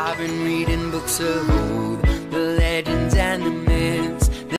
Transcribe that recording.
I've been reading books of old.